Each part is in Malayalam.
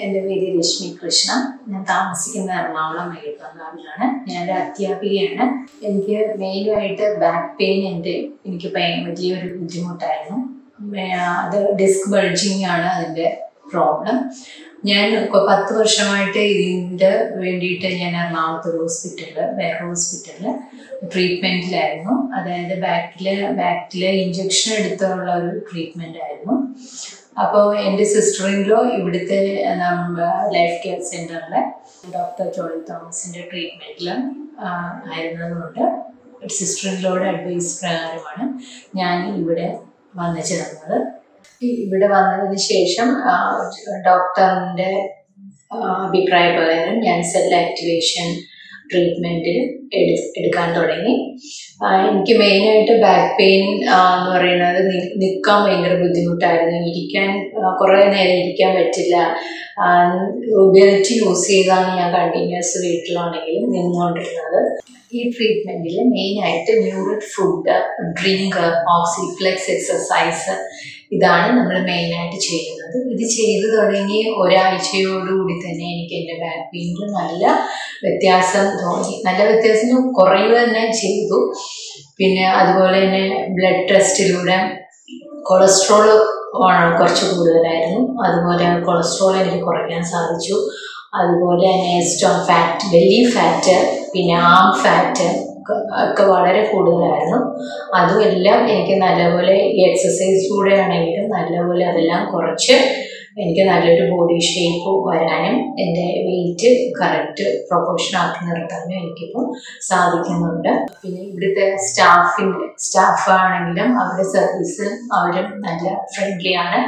എന്റെ പേര് രശ്മി കൃഷ്ണ ഞാൻ താമസിക്കുന്ന എറണാകുളം മയ്യപ്പങ്കാവിലാണ് ഞാനൊരു അധ്യാപികയാണ്. എനിക്ക് മെയിനായിട്ട് ബാക്ക് പെയിൻ എന്റെ എനിക്ക് വലിയ ഒരു ബുദ്ധിമുട്ടായിരുന്നു. അത് ഡിസ്ക് ബൾജിങ് ആണ് അതിന്റെ പ്രോബ്ലം ഞാൻ പത്ത് വർഷമായിട്ട് ഇതിന്റെ വേണ്ടിയിട്ട് ഞാൻ എറണാകുളത്ത് ഒരു ഹോസ്പിറ്റലിൽ വേറെ ഹോസ്പിറ്റലിൽ ട്രീറ്റ്മെന്റിലായിരുന്നു അതായത് ബാക്കിൽ ബാക്കിൽ ഇഞ്ചക്ഷൻ എടുത്തുള്ള ഒരു ട്രീറ്റ്മെന്റ് ആയിരുന്നു. അപ്പോൾ എന്റെ സിസ്റ്ററിൻലോ ഇവിടുത്തെ ലൈഫ് കെയർ സെന്ററിലെ ഡോക്ടർ ജോളി തോമസിന്റെ ട്രീറ്റ്മെന്റിൽ ആയിരുന്നതുകൊണ്ട് സിസ്റ്ററിൻലോയുടെ അഡ്വൈസ് പ്രകാരമാണ് ഞാൻ ഇവിടെ വന്നു ചേർന്നത്. ഇവിടെ വന്നതിന് ശേഷം ഡോക്ടറിന്റെ അഭിപ്രായ പ്രകാരം ഞാൻ സെൽ ആക്ടിവേഷൻ ട്രീറ്റ്മെന്റിൽ എടു എടുക്കാൻ തുടങ്ങി. എനിക്ക് മെയിനായിട്ട് ബാക്ക് പെയിൻ എന്ന് പറയുന്നത് നിൽക്കാൻ ഭയങ്കര ബുദ്ധിമുട്ടായിരുന്നു. ഇരിക്കാൻ കുറേ നേരം ഇരിക്കാൻ പറ്റില്ല. ബെൽറ്റ് യൂസ് ചെയ്താണ് ഞാൻ കണ്ടിന്യൂസ് വീട്ടിലാണെങ്കിലും നിന്നുകൊണ്ടിരുന്നത്. ഈ ട്രീറ്റ്മെന്റിൽ മെയിനായിട്ട് ന്യൂറൽ ഫുഡ് ഡ്രിങ്ക് ഓക്സിഫ്ലെക്സ് എക്സസൈസ് ഇതാണ് നമ്മൾ മെയിൻ ആയിട്ട് ചെയ്യുന്നത്. ഇത് ചെയ്തു തുടങ്ങി ഒരാഴ്ചയോടുകൂടി തന്നെ എനിക്ക് എന്റെ ബാക്ക് പെയിനിൽ നല്ല വ്യത്യാസം തോന്നി. നല്ല വ്യത്യാസം കുറയുക തന്നെ ചെയ്തു. പിന്നെ അതുപോലെ തന്നെ ബ്ലഡ് ടെസ്റ്റിലൂടെ കൊളസ്ട്രോൾ കുറച്ച് കൂടുതലായിരുന്നു. അതുപോലെ കൊളസ്ട്രോൾ എനിക്ക് കുറയ്ക്കാൻ സാധിച്ചു. അതുപോലെ തന്നെ സ്റ്റോൺ ഫാറ്റ് ബെല്ലി ഫാറ്റ് പിന്നെ ആം ഫാറ്റ് ഒക്കെ വളരെ കൂടുതലായിരുന്നു. അതുമെല്ലാം എനിക്ക് നല്ലപോലെ ഈ എക്സസൈസിലൂടെ ആണെങ്കിലും നല്ലപോലെ അതെല്ലാം കുറച്ച് എനിക്ക് നല്ലൊരു ബോഡി ഷേപ്പ് വരാനും എന്റെ വെയിറ്റ് കറക്റ്റ് പ്രൊപ്പോർഷൻ ആക്കി നിർത്താനും എനിക്കിപ്പോൾ സാധിക്കുന്നുണ്ട്. പിന്നെ ഇവിടുത്തെ സ്റ്റാഫിന്റെ സ്റ്റാഫ് ആണെങ്കിലും അവരുടെ സർവീസ് അവരും നല്ല ഫ്രണ്ട്ലി ആണ്.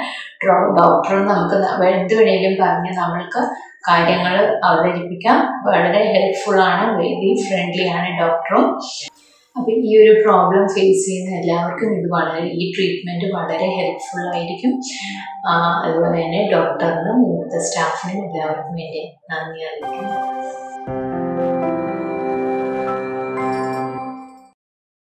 ഡോക്ടറും നമുക്ക് എന്ത് വേണേലും പറഞ്ഞ് നമ്മൾക്ക് കാര്യങ്ങൾ അവതരിപ്പിക്കാം. വളരെ ഹെൽപ്ഫുൾ ആണ്. വെരി ഫ്രണ്ട്ലി ആണ് ഡോക്ടറും അപ്പം ഈ ഒരു പ്രോബ്ലം ഫേസ് ചെയ്യുന്ന എല്ലാവർക്കും ഇത് വളരെ ഈ ട്രീറ്റ്മെന്റ് വളരെ ഹെൽപ്ഫുൾ ആയിരിക്കും. അതുപോലെ തന്നെ ഡോക്ടറിനും ഇന്നത്തെ സ്റ്റാഫിനും എല്ലാവർക്കും വേണ്ടി നന്ദി അറിയിക്കുന്നു.